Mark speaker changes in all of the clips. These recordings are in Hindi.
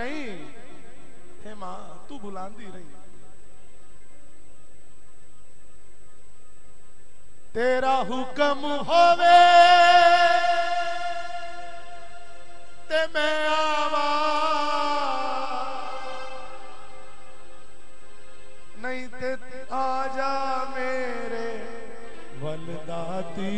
Speaker 1: रही हे माँ, तू बुलांदी रही। तेरा हुक्म होवे ते मैं आवा। नहीं ते आजा मेरे वलदाती।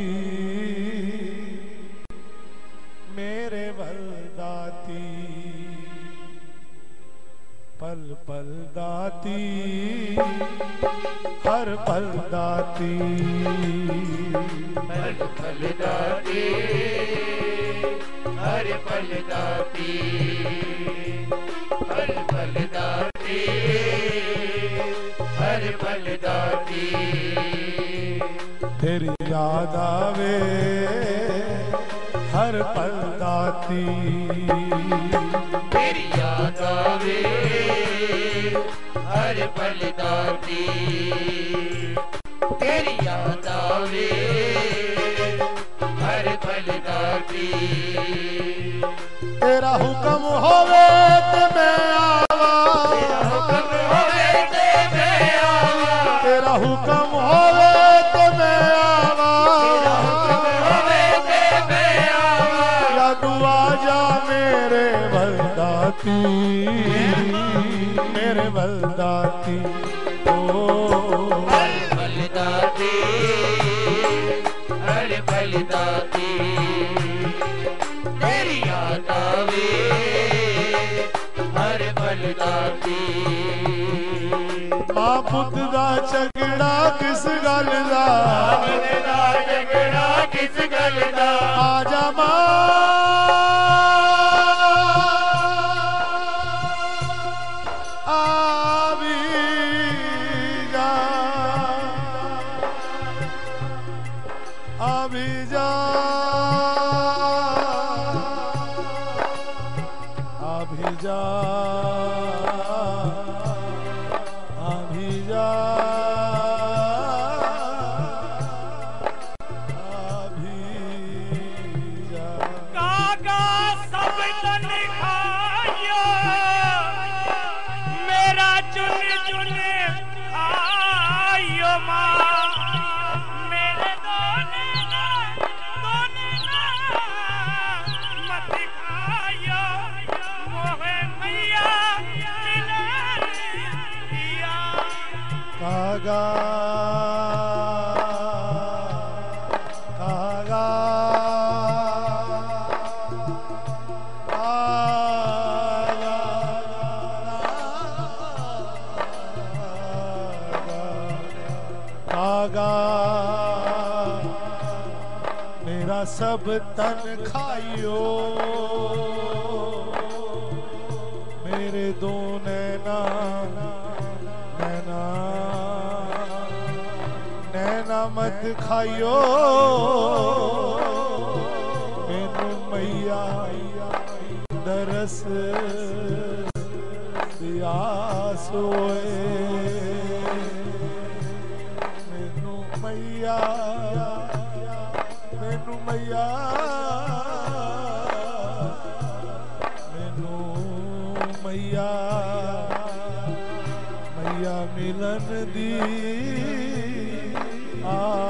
Speaker 1: पल पल दाती हर पल दाती
Speaker 2: हर पल दाती हर पल दाती हर पल दाती हर पल दाती
Speaker 1: तेरी याद आवे हर पल दाती
Speaker 2: तेरी याद हर पल दाती। तेरी याद आवे। हर पल दाती।
Speaker 1: तेरा हुक्म होवे ते मैं ਪੁੱਤ ਦਾ ਝਗੜਾ ਕਿਸ ਗੱਲ ਦਾ ਪੁੱਤ
Speaker 2: ਦਾ ਝਗੜਾ ਕਿਸ ਗੱਲ ਦਾ
Speaker 1: ਆ ਜਾ ਮਾਂ
Speaker 3: सब तन
Speaker 1: खाइयो मेरे दो नैना नैना नैना मत खाइयो। मैनू मैया, दरस प्यास होए। ਦੀ ਆਸੋਏ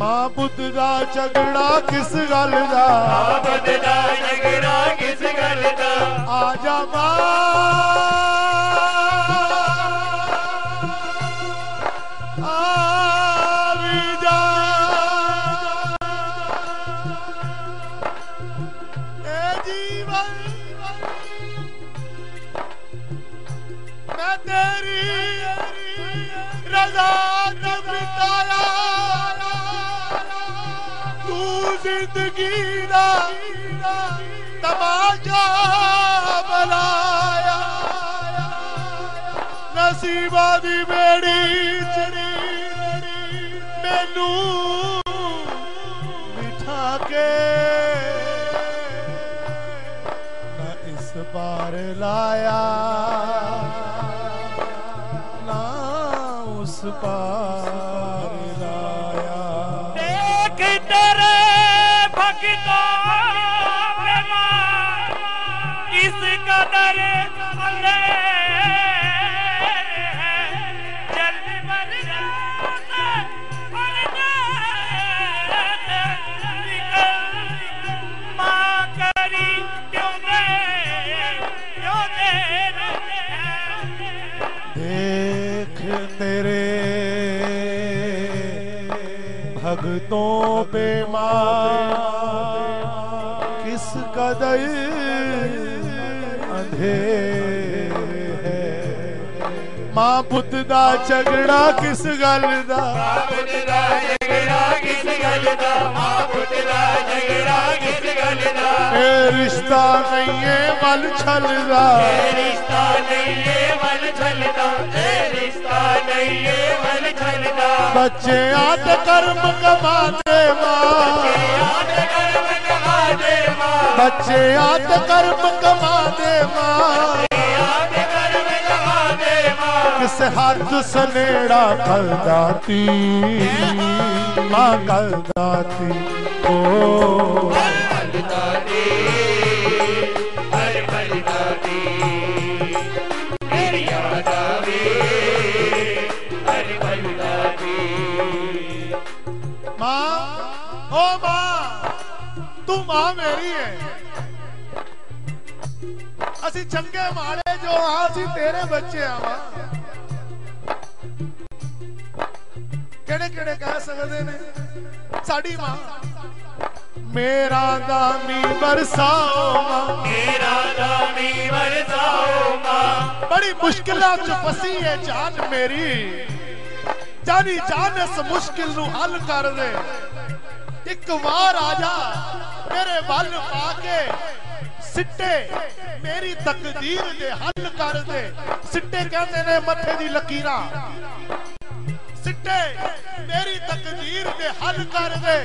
Speaker 1: ਮਾਂ ਪੁੱਤ ਦਾ ਝਗੜਾ ਕਿਸ ਗੱਲ ਦਾ?
Speaker 2: ਮਾਂ ਪੁੱਤ ਦਾ ਝਗੜਾ ਕਿਸ ਗੱਲ ਦਾ?
Speaker 1: ਆ ਜਾ ਮਾਂ। ਜ਼ਿੰਦਗੀ ਦਾ ਤਮਾਸ਼ਾ ਬਲਾਇਆ ਨਸੀਬਾਂ ਦੀ ਬੇੜੀ ਚੜੀ ਮੈਨੂੰ
Speaker 3: भगतों
Speaker 1: पे माँ किस कदर अंधेर है? माँ पुत दा? झगड़ा किस गल
Speaker 2: दा? रिश्ता नहीं है बल छलदा रिश्ता नहीं है बल छलदा रिश्ता नहीं
Speaker 1: है बच्चे आत कर्म कमा दे
Speaker 2: माँ। बच्चे आत कर्म कमा दे माँ। किस हाथ सनेड़ा कल दाती?
Speaker 1: माँ कल दाती। ओ। ਮਾਂ ਓ ਮਾਂ ਤੂੰ ਮਾਂ ਮੇਰੀ ਹੈ ਅਸੀਂ ਚੰਗੇ ਮਾੜੇ ਜੋ ਆ ਅਸੀਂ ਤੇਰੇ ਬੱਚੇ ਆ ਮਾਂ ਕਿਹੜੇ ਕਿਹੜੇ ਕਹਿ ਸਕਦੇ ਨੇ ਸਾਡੀ ਮਾਂ ਮੇਰਾ ਦਾਮੀ ਬਰਸਾਓ ਮਾਂ
Speaker 2: ਮੇਰਾ ਦਾਮੀ ਵਰਸਾਓ ਮਾਂ
Speaker 1: ਬੜੀ ਮੁਸ਼ਕਿਲਾਂ ਚ ਫਸੀ ਹੈ ਜਾਨ ਮੇਰੀ ਜਾਨੀ ਜਾਨ ਇਸ ਮੁਸ਼ਕਿਲ ਨੂੰ ਹੱਲ ਕਰ ਦੇ। ਇੱਕ ਵਾਰ ਆ ਜਾ ਮੇਰੇ ਵੱਲ ਪਾ ਕੇ ਸਿੱਟੇ ਮੇਰੀ ਤਕਦੀਰ ਦੇ ਹੱਲ ਕਰ ਦੇ। ਸਿੱਟੇ ਕਹਿੰਦੇ ਨੇ ਮੱਥੇ ਦੀ ਲਕੀਰਾਂ। ਸਿੱਟੇ ਮੇਰੀ ਤਕਦੀਰ ਦੇ ਹੱਲ ਕਰ ਦੇ।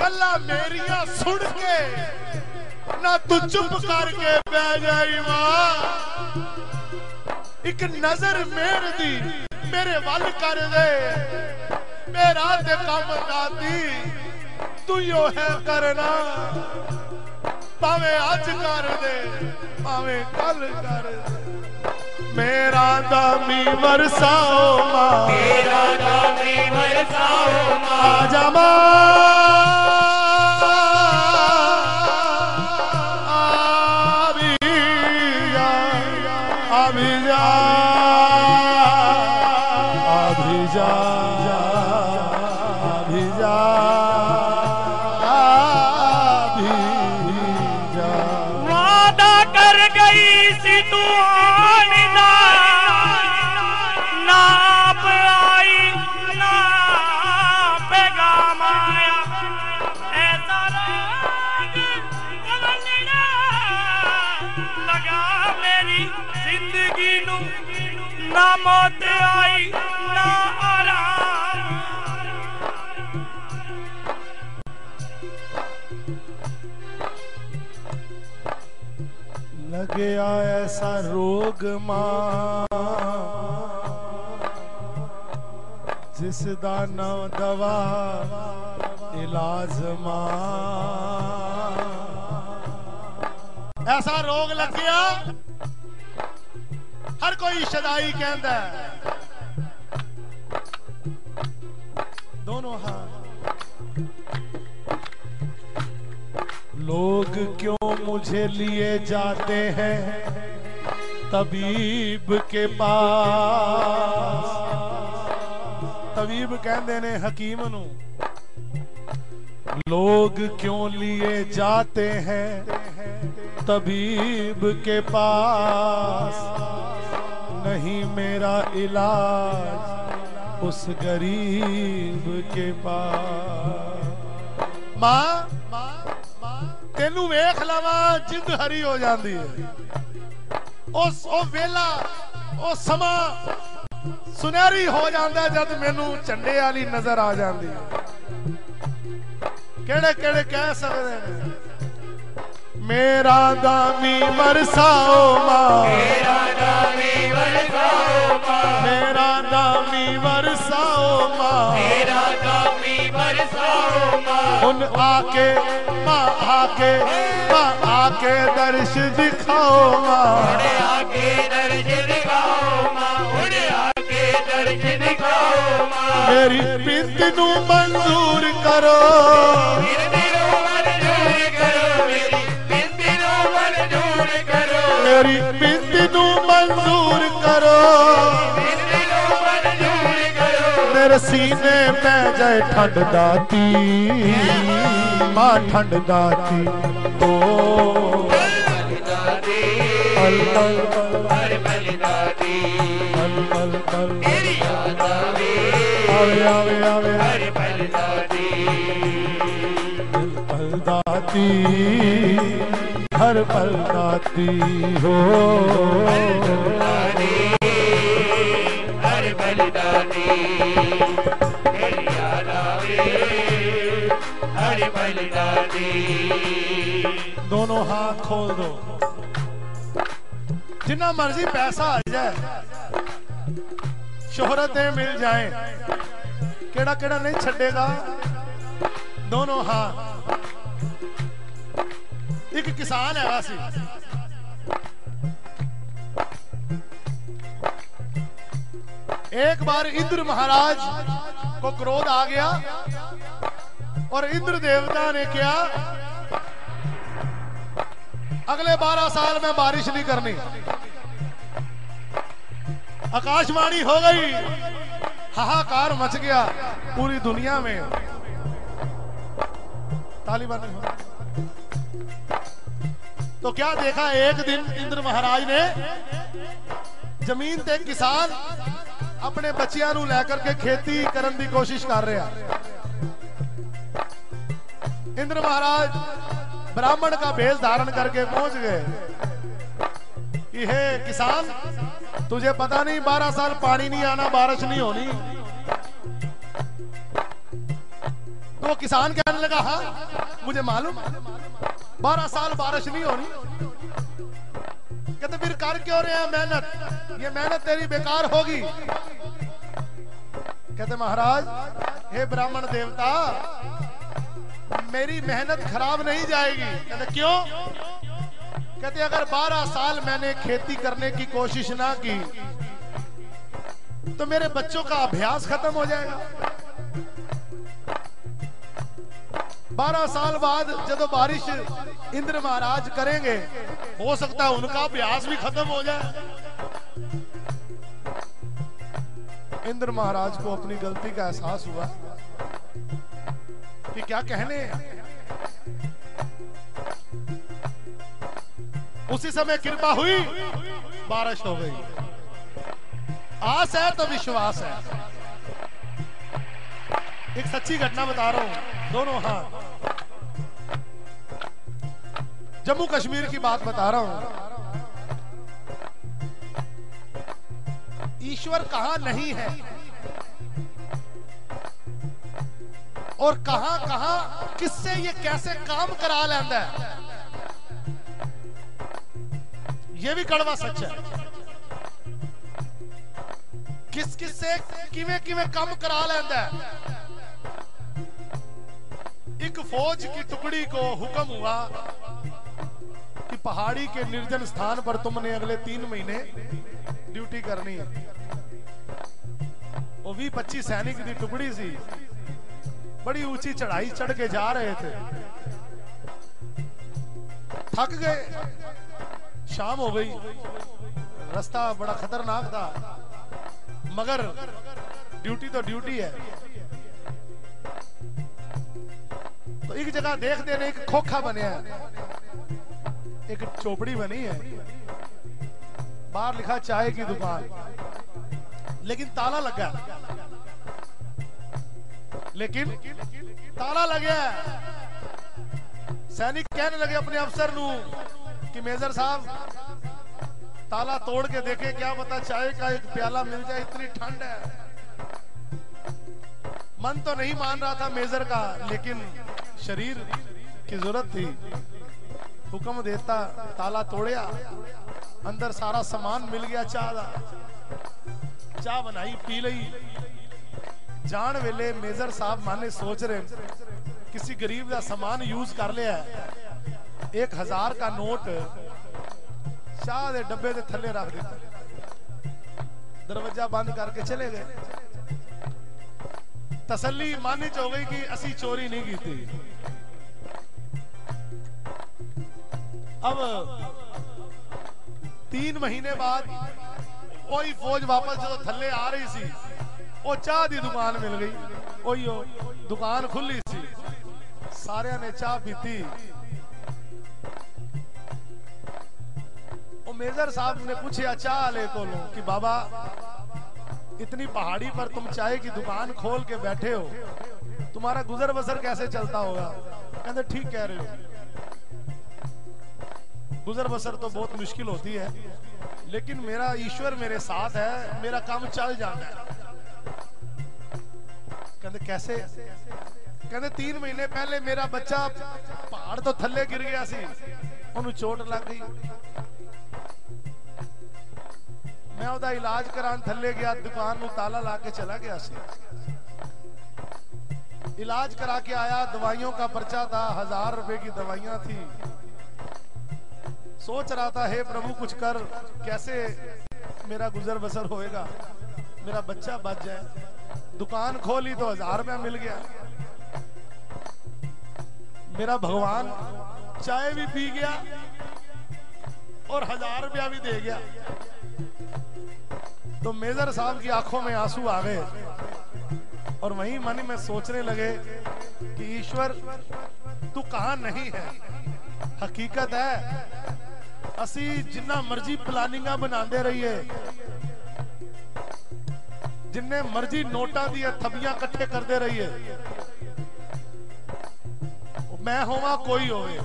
Speaker 1: ਗੱਲਾਂ ਮੇਰੀਆਂ ਸੁਣ ਕੇ ਨਾ ਤੂੰ ਚੁੱਪ ਕਰਕੇ ਬਹਿ ਜਾਈ ਮਾਂ। ਇੱਕ ਨਜ਼ਰ ਮੇਰ ਦੀ ਮੇਰੇ ਵੱਲ ਕਰ ਦੇ ਮੇਰਾ ਤੇ ਕੰਮ ਦਾਦੀ ਤੂੰ ਯੋ ਹੈ ਕਰਨਾ ਭਾਵੇਂ ਅੱਜ ਕਰ ਦੇ ਭਾਵੇਂ ਕੱਲ ਕਰ ਦੇ ਮੇਰਾ ਦਾਮੀ ਵਰਸਾਓ ਮਾਂ
Speaker 2: ਮੇਰਾ ਦਾਮੀ ਵਰਸਾਓ ਮਾਂ
Speaker 1: ਆਜਾ ਮਾਂ लगया ऐसा रोग माँ जिस दा ना दवा इलाज माँ ऐसा रोग लग गया हर कोई शदाई क्यों मुझे लिए जाते हैं? तबीब के पास। तबीब कहते ने हकीम लोग क्यों लिए जाते हैं? तबीब के पास। नहीं मेरा इलाज उस गरीब के पास। माँ ਤੈਨੂੰ ਵੇਖ ਲਵਾਂ, ਜਿੰਦ ਹਰੀ ਹੋ ਜਾਂਦੀ ਹੈ। ਉਸ ਉਹ ਵੇਲਾ, ਉਹ ਸਮਾਂ ਸੁਨਹਿਰੀ ਹੋ ਜਾਂਦਾ ਜਦ ਮੈਨੂੰ ਝੰਡੇ ਵਾਲੀ ਨਜ਼ਰ ਆ ਜਾਂਦੀ ਹੈ। ਕਿਹੜੇ ਕਿਹੜੇ ਕਹਿ ਸਕਦੇ ਨੇ? ਮੇਰਾ ਦਾਮੀ ਵਰਸਾਓ ਮਾਂ।
Speaker 2: ਮੇਰਾ
Speaker 1: उन
Speaker 2: आके माँ आके माँ
Speaker 1: आके दर्श दिखाओ माँ। आके दर्श दिखाओ माँ। आके दर्श दिखाओ
Speaker 2: माँ।
Speaker 1: मेरी पिंत नु
Speaker 2: मंजूर करो
Speaker 1: मेरी पिंत नु
Speaker 2: मंजूर करो। मेरे
Speaker 1: सीने में जय
Speaker 2: ठंड दाती।
Speaker 1: माँ ठंड दाती। ओ। आवे आवे आवे।
Speaker 2: पल दाती। हर पल दाती हो। बलिदानी
Speaker 1: दोनों हाथ खोल दो। जितना मर्ज़ी पैसा आ जाए, शोहरतें मिल जाए। केड़ा केड़ा नहीं छेगा दोनों हाथ। एक किसान है वासी। एक बार इंद्र महाराज को क्रोध आ गया और इंद्र देवता ने क्या, अगले बारह साल में बारिश नहीं करनी। आकाशवाणी हो गई, हाहाकार मच गया पूरी दुनिया में। तालिबान तो क्या देखा एक दिन इंद्र महाराज ने, ज़मीन ते किसान ਆਪਣੇ ਬੱਚਿਆਂ ਨੂੰ ਲੈ ਕਰਕੇ ਖੇਤੀ ਕਰਨ ਦੀ ਕੋਸ਼ਿਸ਼ ਕਰ ਰਿਹਾ इंद्र महाराज ब्राह्मण का भेष धारण करके पहुंच गए कि हे किसान तुझे पता नहीं बारह साल पानी नहीं आना बारिश नहीं होनी तो वो किसान कहने लगा हाँ मुझे मालूम बारह साल बारिश नहीं होनी कहते फिर कर क्यों रहे हैं मेहनत ये मेहनत तेरी बेकार होगी कहते, महाराज, हे ब्राह्मण देवता, मेरी मेहनत खराब नहीं जाएगी। कहते, क्यों? कहते, अगर 12 साल मैंने खेती करने की कोशिश ना की तो मेरे बच्चों का अभ्यास खत्म हो जाएगा। 12 साल बाद जब बारिश इंद्र महाराज करेंगे, हो सकता है उनका अभ्यास भी खत्म हो जाए। इंद्र महाराज को अपनी गलती का एहसास हुआ कि क्या कहने उसी समय कृपा हुई, बारिश हो गई। आस है तो विश्वास है। एक सच्ची घटना बता रहा हूँ, दोनों हाथ। जम्मू कश्मीर की बात बता रहा हूँ। ईश्वर कहाँ नहीं है? और कहाँ कहाँ, किससे ये कैसे काम करा लेंदा है? ये भी कड़वा सच है। किस किस से किवें किवें काम करा लेंदा है? एक फौज की टुकड़ी को हुक्म हुआ कि पहाड़ी के निर्जन स्थान पर तुमने अगले तीन महीने ड्यूटी करनी है। वो भी पच्चीस सैनिक की टुकड़ी सी। बड़ी ऊँची चढ़ाई चढ़ के जा रहे थे। थक गए। शाम हो गई। रास्ता बड़ा खतरनाक था। मगर ड्यूटी तो ड्यूटी है। तो एक जगह देखते ने एक खोखा बनया एक चोपड़ी बनी है। बाहर लिखा चाय की दुकान। लेकिन ताला लगा। लेकिन ताला लगे सैनिक कहने लगे अपने अफसर नु कि मेजर साहब, ताला तोड़ के देखे, क्या पता चाय का एक प्याला मिल जाए, इतनी ठंड है। मन तो नहीं मान रहा था मेजर का, लेकिन शरीर की ज़रूरत थी। हुक्म देता, ताला तोड़िया। अंदर सारा सामान मिल गया, चाह चाह बनाई, पी ली जान वेले मेजर साहब माने सोच रहे किसी गरीब का सामान यूज़ कर लिया एक हज़ार का नोट चाह के डब्बे के थले रख दिता दरवाज़ा बंद करके चले गए। तसल्ली मन च हो गई कि असी चोरी नहीं की थी। अब तीन महीने बाद वही फौज वापस जो थले आ रही सी ਉਹ ਚਾਹ ਦੀ ਦੁਕਾਨ ਮਿਲ ਗਈ ਉਹੀਓ ਦੁਕਾਨ ਖੁੱਲੀ ਸੀ ਸਾਰਿਆਂ ਨੇ ਚਾਹ ਪੀਤੀ ਉਹ मेजर साहब ने पूछा चाह वाले को कि बाबा इतनी पहाड़ी पर तुम चाय की दुकान खोल के बैठे हो तुम्हारा गुजर बसर कैसे चलता होगा कहते ठीक कह रहे हो गुजर बसर तो बहुत मुश्किल होती है लेकिन मेरा ईश्वर मेरे साथ है मेरा काम चल जाता है कहते कैसे ਕਹਿੰਦੇ 3 ਮਹੀਨੇ ਪਹਿਲੇ ਮੇਰਾ ਬੱਚਾ ਪਹਾੜ ਤੋਂ ਥੱਲੇ ਗਿਰ ਗਿਆ ਸੀ ਉਹਨੂੰ ਚੋਟ ਲੱਗ ਗਈ ਮੈਂ ਉਹਦਾ ਇਲਾਜ ਕਰਾਉਣ ਥੱਲੇ ਗਿਆ ਦੁਕਾਨ ਨੂੰ ਤਾਲਾ ਲਾ ਕੇ ਚਲਾ ਗਿਆ ਸੀ इलाज करा के आया दवाइयों का पर्चा था हजार रुपए की दवाइयां थी सोच रहा था हे प्रभु कुछ कर कैसे मेरा गुजर बसर होएगा मेरा बच्चा बच जाए दुकान खोली तो हज़ार रुपया मिल गया। मेरा भगवान चाय भी पी गया और हज़ार रुपया भी दे गया। तो मेजर साहब की आँखों में आँसू आ गए और वहीं मन में सोचने लगे कि ईश्वर, तू कहा नहीं है? हकीकत है, असी जिन्ना मर्ज़ी प्लानिंगा बनाते रहिए ਜਿੰਨੇ ਮਰਜ਼ੀ ਨੋਟਾਂ ਦੀਆਂ ਥੱਬੀਆਂ ਇਕੱਠੇ ਕਰਦੇ ਰਹੀਏ। ਮੈਂ ਹੋਵਾਂ, ਕੋਈ ਹੋਵੇ।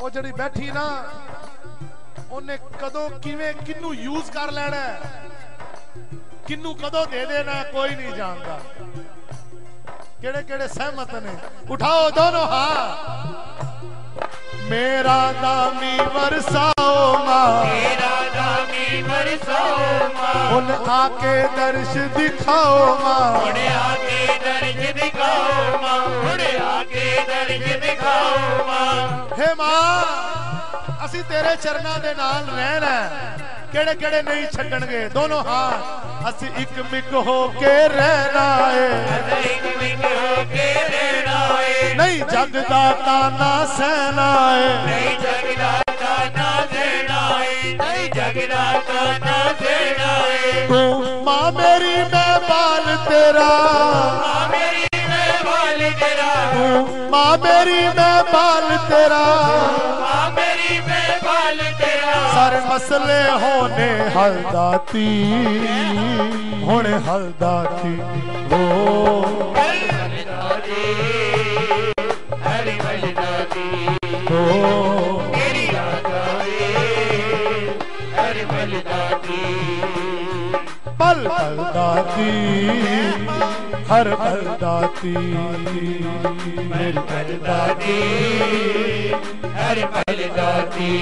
Speaker 1: ਉਹ ਜਿਹੜੀ ਬੈਠੀ ਨਾ, ਉਹਨੇ ਕਦੋਂ ਕਿਵੇਂ ਕਿੰਨੂੰ ਯੂਜ਼ ਕਰ ਲੈਣਾ ਹੈ? ਕਿੰਨੂੰ ਕਦੋਂ ਦੇ ਦੇਣਾ ਕੋਈ ਨਹੀਂ ਜਾਣਦਾ। ਕਿਹੜੇ ਕਿਹੜੇ ਸਹਿਮਤ ਨੇ? ਉਠਾਓ ਦੋਨੋਂ ਹਾਂ ਮੇਰਾ ਨਾਮੀ ਵਰਸਾਓ ਮਾਂ।
Speaker 2: मेरा नामी बरसाओ माँ
Speaker 1: ਹੁਣ ਆ ਕੇ ਦਰਸ਼ ਦਿਖਾਓ ਮਾਂ
Speaker 2: उड़े आके दर्ज दिखाओ माँ उड़े आके दर्ज दिखाओ माँ
Speaker 1: ਹੇ ਮਾਂ ਅਸੀਂ ਤੇਰੇ ਚਰਨਾਂ ਦੇ ਨਾਲ ਰਹਿਣਾ ਹੈ। ਕਿਹੜੇ ਕਿਹੜੇ ਨਹੀਂ ਛੱਡਣਗੇ ਦੋਨੋਂ ਹਾਂ ਅਸੀਂ ਇੱਕ ਮਿਕ ਹੋ ਕੇ ਰਹਿਣਾ ਏ
Speaker 2: एक मिक होके रहना है
Speaker 1: ਨਹੀਂ ਜਗ ਦਾ ਤਾਨਾ ਸਹਿਣਾ ਏ
Speaker 2: नहीं जगदा का ना देना है ਅਗਲਾ ਤਾਂ ਨਾ ਦੇਣਾ ਏ।
Speaker 1: ਤੂੰ ਮਾਂ ਮੇਰੀ ਮੈਂ ਬਾਲ ਤੇਰਾ।
Speaker 2: ਮਾਂ ਮੇਰੀ ਮੈਂ ਬਾਲ ਤੇਰਾ।
Speaker 1: ਤੂੰ ਮਾਂ ਮੇਰੀ ਮੈਂ ਬਾਲ ਤੇਰਾ।
Speaker 2: ਮਾਂ ਮੇਰੀ ਮੈਂ ਬਾਲ ਤੇਰਾ।
Speaker 1: ਸਾਰੇ ਮਸਲੇ ਹੋਨੇ ਹਲਦਾਤੀ ਹੁਣ ਹਲਦਾਤੀ ਹੋ। ਹਲਦਾਤੀ
Speaker 2: ਹਰੀ ਮਜਦਾਤੀ दाती हर
Speaker 1: भर दाती हर भर दाती
Speaker 2: हर भर दाती